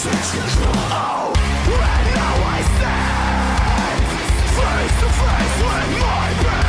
Oh, and now I stand Face to face with my pain